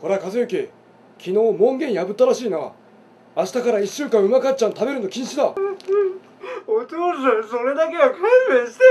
こら和幸昨日門限破ったらしいな。明日から1週間うまかっちゃん食べるの禁止だ。お父さんそれだけは勘弁してよ。